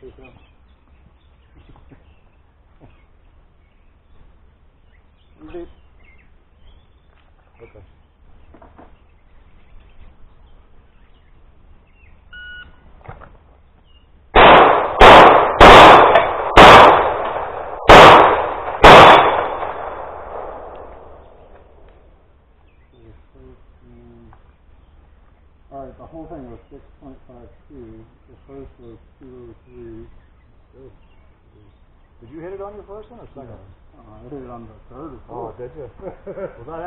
Here you go. Beep. All right, the whole thing was six point five two. The first was two oh three. Did you hit it on your first one or second one? Uh, I hit it on the third or Oh, fourth. did you? Was that